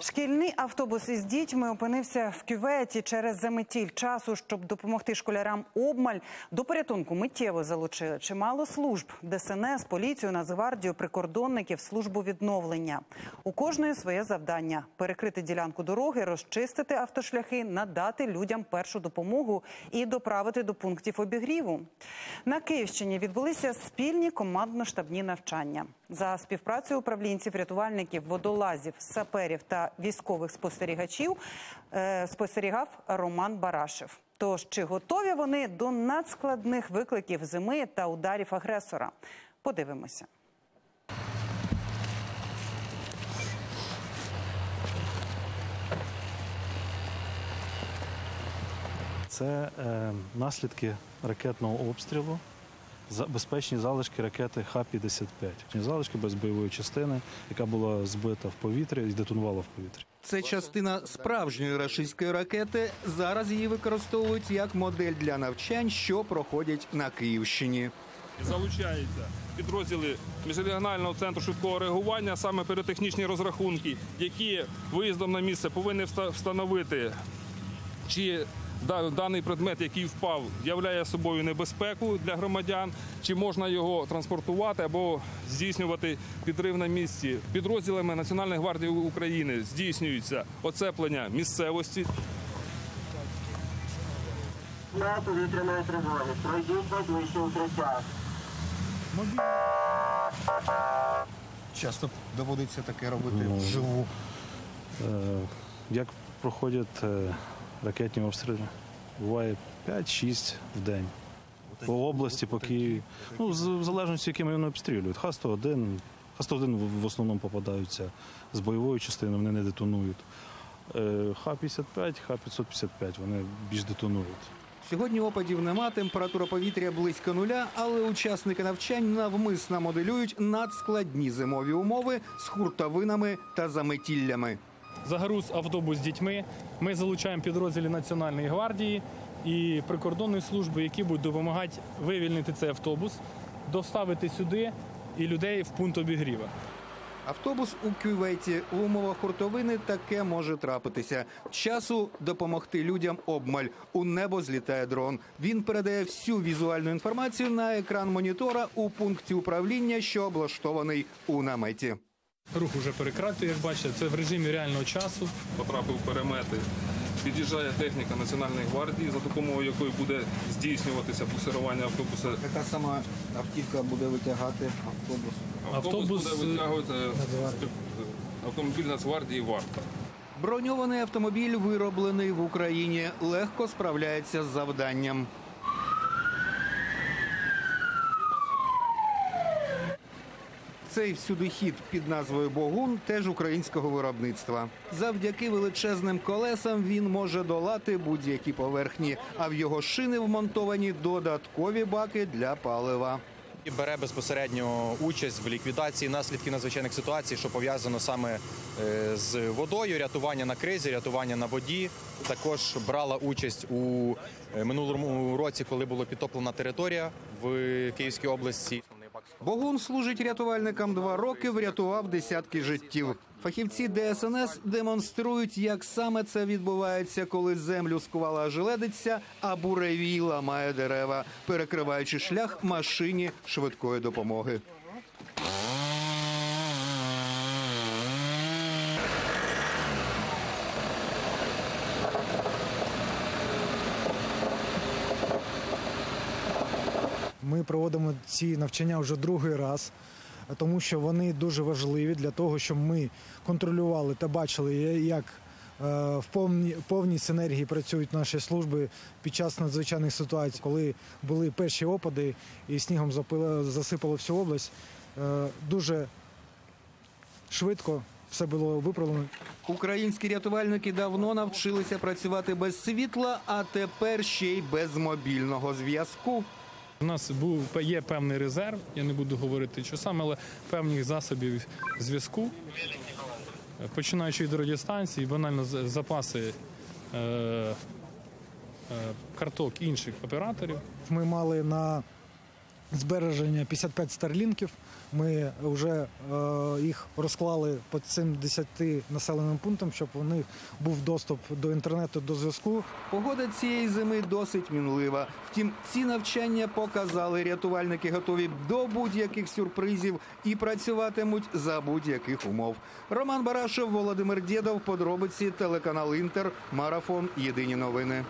Шкільний автобус із дітьми опинився в кюветі через заметіль часу, щоб допомогти школярам обмаль. До порятунку миттєво залучили чимало служб: ДСНС, поліцію, Нацгвардію, прикордонників, службу відновлення. У кожної своє завдання: перекрити ділянку дороги, розчистити автошляхи, надати людям першу допомогу і доправити до пунктів обігріву. На Київщині відбулися спільні командно-штабні навчання за співпрацею управлінців, рятувальників, водолазів, саперів та військових спостерігачів. е, Спостерігав Роман Барашев. Тож чи готові вони до надскладних викликів зими та ударів агресора? Подивимося. Це е, наслідки ракетного обстрілу, безпечні залишки ракети Х-55. Залишки без бойової частини, яка була збита в повітря і детонувала в повітрі. Це частина справжньої рашистської ракети. Зараз її використовують як модель для навчань, що проходять на Київщині. залучаються підрозділи міжрегіонального центру швидкого реагування, саме піротехнічні розрахунки, які виїздом на місце повинні встановити, чи даний предмет, який впав, являє собою небезпеку для громадян, чи можна його транспортувати або здійснювати підрив на місці. Підрозділами Національної гвардії України здійснюється оцеплення місцевості, На повітряної тривоги. Пройдіть найближче укриття. Часто доводиться таке робити Ну, вживу. Е, як проходять е, ракетні обстріли? Буває 5-6 в день. По області, по Києві. Ну, в залежності, якими вони обстрілюють. Х-101, Х-101 в- основному попадаються з бойовою частиною, вони не детонують. Е, Х-55, Х-555, вони більш детонують. Сьогодні опадів нема, температура повітря близько нуля, але учасники навчань навмисно моделюють надскладні зимові умови з хуртовинами та заметіллями. Загруз автобус з дітьми. Ми залучаємо підрозділи Національної гвардії і прикордонної служби, які будуть допомагати вивільнити цей автобус, доставити сюди і людей в пункт обігріва. Автобус у кюветі в умовах хуртовини таке може трапитися. Часу допомогти людям обмаль. У небо злітає дрон. Він передає всю візуальну інформацію на екран монітора у пункті управління, що облаштований у наметі. Рух уже перекратує, як бачите, це в режимі реального часу. потрапив перемети. Під'їжджає техніка Національної гвардії, за допомогою якої буде здійснюватися буксирування автобуса. Така сама автівка буде витягати автобус. Автобус, буде витягувати автомобіль Нацгвардії Варта. Броньований автомобіль, вироблений в Україні, легко справляється з завданням. Цей всюдихід під назвою Богун теж українського виробництва. Завдяки величезним колесам він може долати будь-які поверхні, а в його шини вмонтовані додаткові баки для палива. Бере безпосередньо участь в ліквідації наслідків надзвичайних ситуацій, що пов'язано саме е, з водою, рятування на кризі, рятування на воді. Також брала участь у е, минулому році, коли була підтоплена територія в Київській області. Богун служить рятувальникам два роки, врятував десятки життів. Фахівці ДСНС демонструють, як саме це відбувається, коли землю скувала желедиця, а буревій ламає дерева, перекриваючи шлях машині швидкої допомоги. Ми проводимо ці навчання вже другий раз, тому що вони дуже важливі для того, щоб ми контролювали та бачили, як е, в повній, повній синергії працюють наші служби під час надзвичайних ситуацій, коли були перші опади і снігом засипало всю область. е, Дуже швидко все було виправлено. Українські рятувальники давно навчилися працювати без світла, а тепер ще й без мобільного зв'язку. У нас був є певний резерв, я не буду говорити, що саме, але певних засобів зв'язку, починаючи від радіостанції, банально запаси е, е, карток інших операторів. Ми мали на збереження 55 старлінків. Ми вже е, їх розклали по цим 10 населеним пунктам, щоб у них був доступ до інтернету, до зв'язку. Погода цієї зими досить мінлива. Втім, ці навчання показали, рятувальники готові до будь-яких сюрпризів і працюватимуть за будь-яких умов. Роман Барашев, Володимир Дєдов, подробиці телеканал Інтер, марафон. Єдині новини.